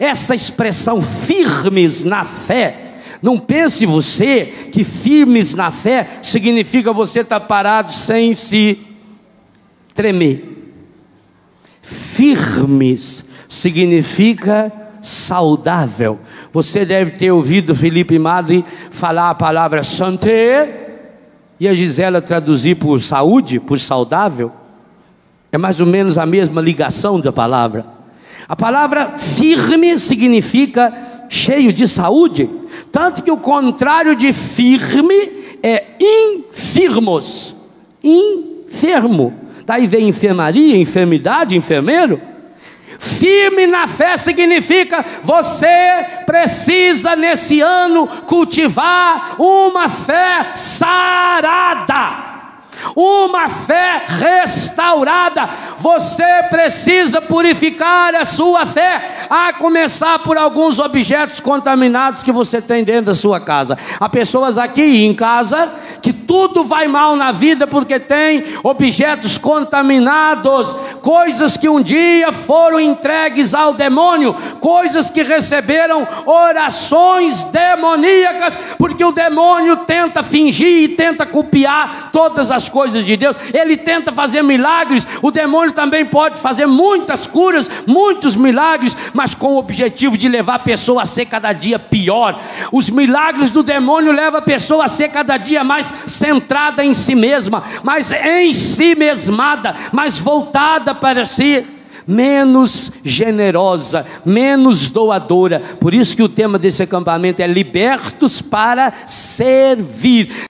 Essa expressão firmes na fé, não pense você que firmes na fé significa você estar tá parado sem se tremer. Firmes significa saudável. Você deve ter ouvido Felipe Madre falar a palavra santé e a Gisela traduzir por saúde, por saudável. É mais ou menos a mesma ligação da palavra. A palavra firme significa cheio de saúde, tanto que o contrário de firme é infirmos, enfermo. Daí vem enfermaria, enfermidade, enfermeiro. Firme na fé significa você precisa nesse ano cultivar uma fé sarada uma fé restaurada. Você precisa purificar a sua fé, a começar por alguns objetos contaminados que você tem dentro da sua casa. Há pessoas aqui em casa que tudo vai mal na vida porque tem objetos contaminados, coisas que um dia foram entregues ao demônio, coisas que receberam orações demoníacas, porque o demônio tenta fingir e tenta copiar todas as coisas de Deus, ele tenta fazer milagres, o demônio também pode fazer muitas curas, muitos milagres, mas com o objetivo de levar a pessoa a ser cada dia pior. Os milagres do demônio levam a pessoa a ser cada dia mais centrada em si mesma, mais em si mesmada, mais voltada para si menos generosa, menos doadora. Por isso que o tema desse acampamento é libertos para servir.